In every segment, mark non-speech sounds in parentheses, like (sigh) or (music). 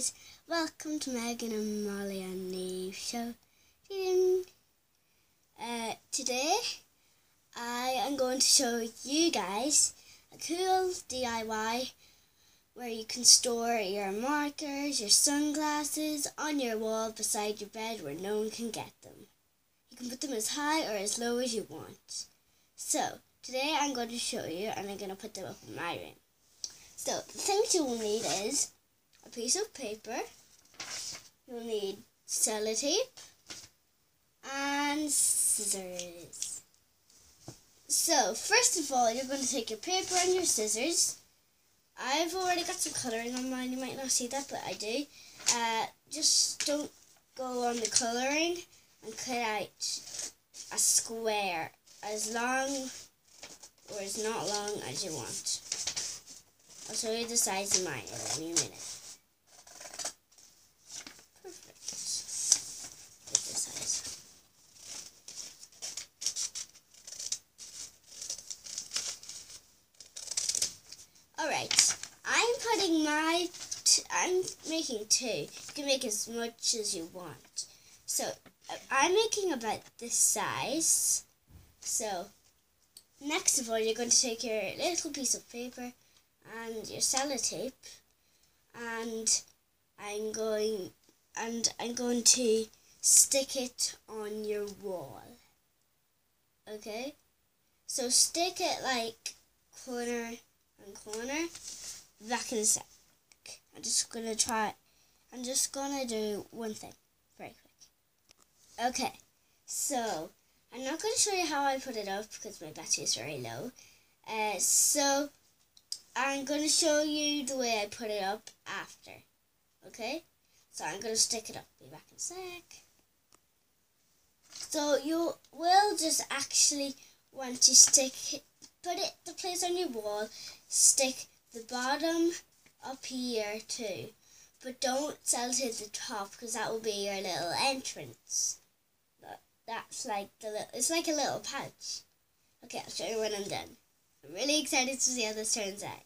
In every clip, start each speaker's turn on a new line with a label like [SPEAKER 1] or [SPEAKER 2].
[SPEAKER 1] guys, welcome to Megan and Molly and Neve show. Uh, today I am going to show you guys a cool DIY where you can store your markers, your sunglasses on your wall beside your bed where no one can get them. You can put them as high or as low as you want. So, today I'm going to show you and I'm going to put them up in my room. So, the things you will need is a piece of paper, you'll need sellotape, and scissors. So, first of all, you're going to take your paper and your scissors. I've already got some colouring on mine, you might not see that, but I do. Uh, just don't go on the colouring and cut out a square as long or as not long as you want. I'll show you the size of mine in a minute. Perfect. Get this size. Alright, I'm putting my, i I'm making two. You can make as much as you want. So, uh, I'm making about this size. So, next of all, you're going to take your little piece of paper and your sellotape and I'm going and I'm going to stick it on your wall. Okay? So stick it like corner and corner. Back in a sec. I'm just gonna try I'm just gonna do one thing very quick. Okay, so I'm not gonna show you how I put it up because my battery is very low. Uh, so I'm to show you the way I put it up after. Okay? So I'm to stick it up. Be back in a sec. So you will just actually want to stick, put it the place on your wall, stick the bottom up here too. But don't sell to the top because that will be your little entrance. That's like the little, it's like a little pouch. Okay, I'll show you when I'm done. I'm really excited to see how this turns out.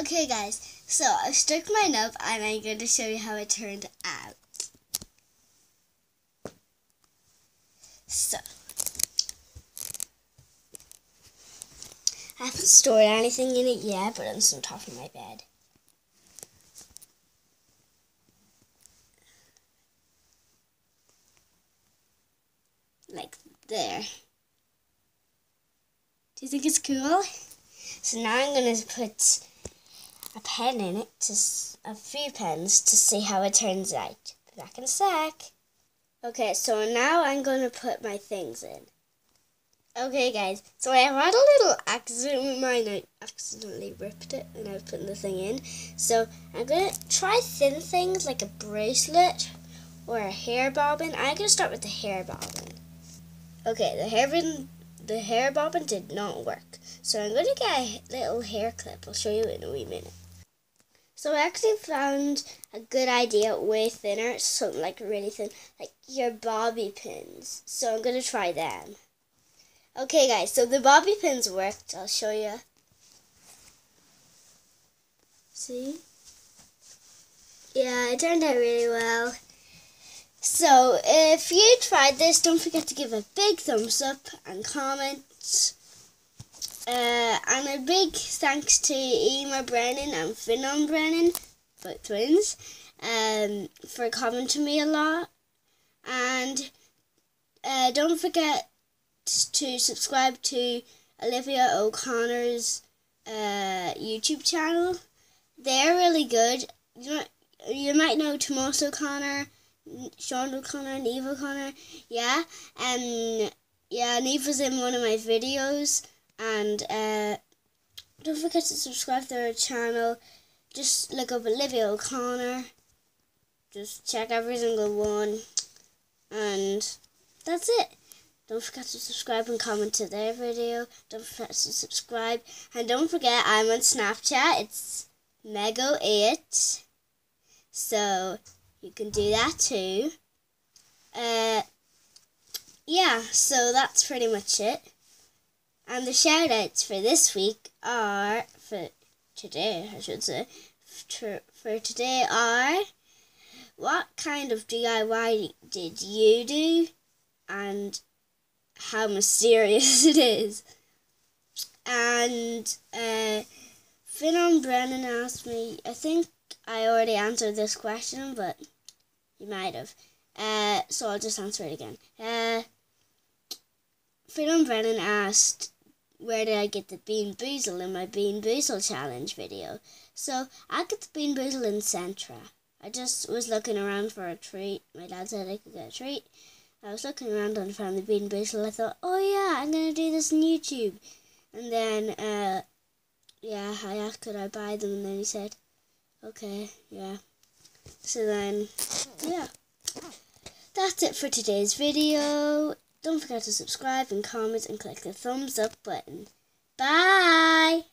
[SPEAKER 1] Okay guys, so I've stuck mine up and I'm going to show you how it turned out. So, I haven't stored anything in it yet, but it's on top of my bed. Like there. Do you think it's cool? So now I'm going to put a pen in it, to a few pens, to see how it turns out. Back in a sec. Okay, so now I'm going to put my things in. Okay, guys, so I had a little accident with mine. I accidentally ripped it and I was putting the thing in. So I'm going to try thin things like a bracelet or a hair bobbin. I'm going to start with the hair bobbin. Okay, the hair bobbin the hair bobbin did not work. So I'm going to get a little hair clip. I'll show you in a wee minute. So I actually found a good idea way thinner, something like really thin, like your bobby pins. So I'm going to try them. Okay guys, so the bobby pins worked. I'll show you. See? Yeah, it turned out really well. So, if you tried this, don't forget to give a big thumbs up and comment. Uh, and a big thanks to Emma Brennan and Finnan Brennan, both twins, um, for commenting to me a lot. And uh, don't forget to subscribe to Olivia O'Connor's uh, YouTube channel. They're really good. You, know, you might know Tomas O'Connor Sean O'Connor, Neve O'Connor. Yeah. Um yeah, Neve was in one of my videos and uh don't forget to subscribe to their channel. Just look up Olivia O'Connor. Just check every single one. And that's it. Don't forget to subscribe and comment to their video. Don't forget to subscribe. And don't forget, I'm on Snapchat. It's Mego8. So, you can do that too. Uh, yeah, so that's pretty much it. And the shout outs for this week are, for today I should say, for today are what kind of DIY did you do and how mysterious (laughs) it is. And uh, Finn Brennan asked me, I think I already answered this question, but you might have. Uh, so I'll just answer it again. Uh, Finn Brennan asked, where did I get the Bean Boozle in my Bean Boozle challenge video? So I got the Bean Boozle in Centra. I just was looking around for a treat. My dad said I could get a treat. I was looking around found the Bean Boozle. I thought, oh yeah, I'm gonna do this on YouTube. And then, uh, yeah, I asked could I buy them, and then he said, okay, yeah. So then, yeah. That's it for today's video. Don't forget to subscribe and comment and click the thumbs up button. Bye!